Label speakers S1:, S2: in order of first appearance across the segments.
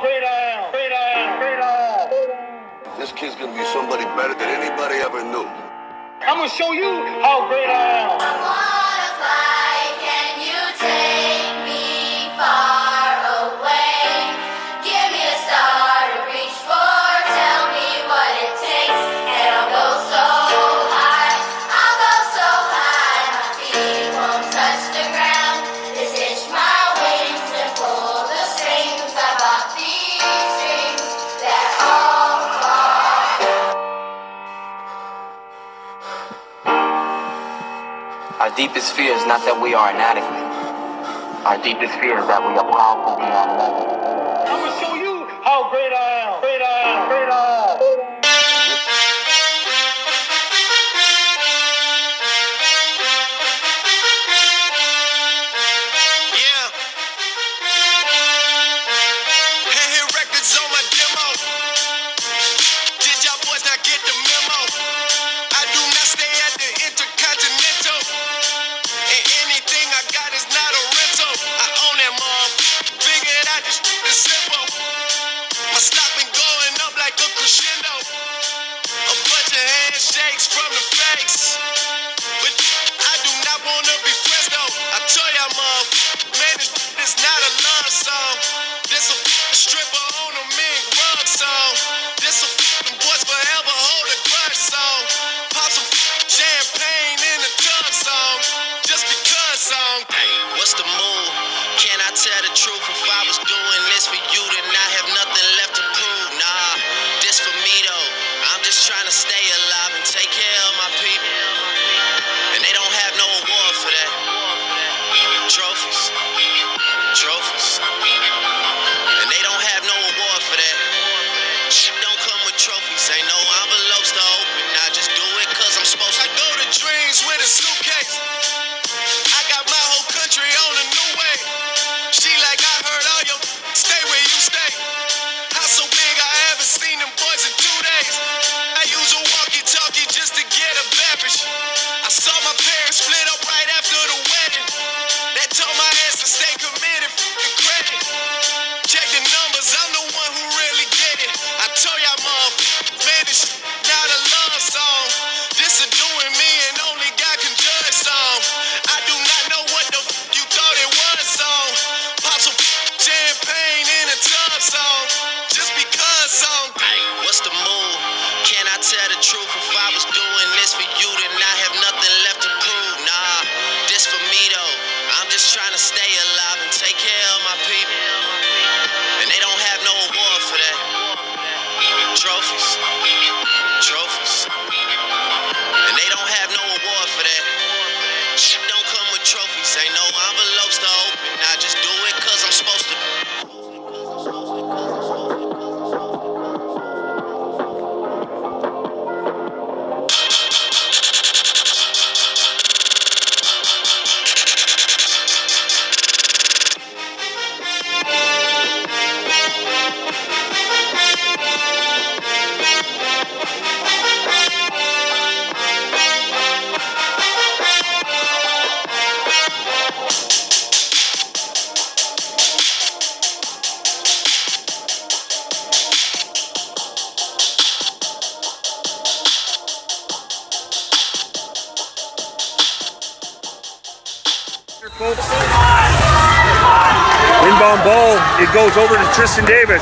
S1: Great Great Great
S2: This kid's gonna be somebody better than anybody ever knew.
S1: I'm gonna show you how great I am.
S3: Our deepest fear is not that we are inadequate. Our deepest fear is that we are powerful beyond measure.
S1: I'm gonna show you how great I am. Great I am. Great I am.
S4: you know trying to stay alive and take care
S5: Inbound ball. It goes over to Tristan Davis.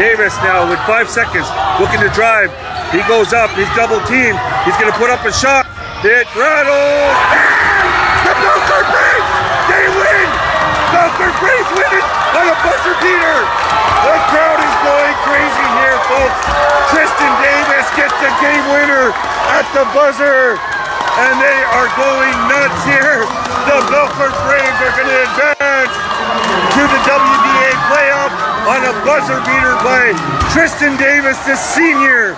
S5: Davis now with five seconds looking to drive. He goes up. He's double teamed. He's going to put up a shot. It rattles. The Belford Braves, they win. Belford Braves win it on a buzzer beater. The crowd is going crazy here, folks. Tristan Davis gets the game winner at the buzzer, and they are going nuts Milford Braves are going to advance to the WBA playoff on a buzzer beater by Tristan Davis, the senior.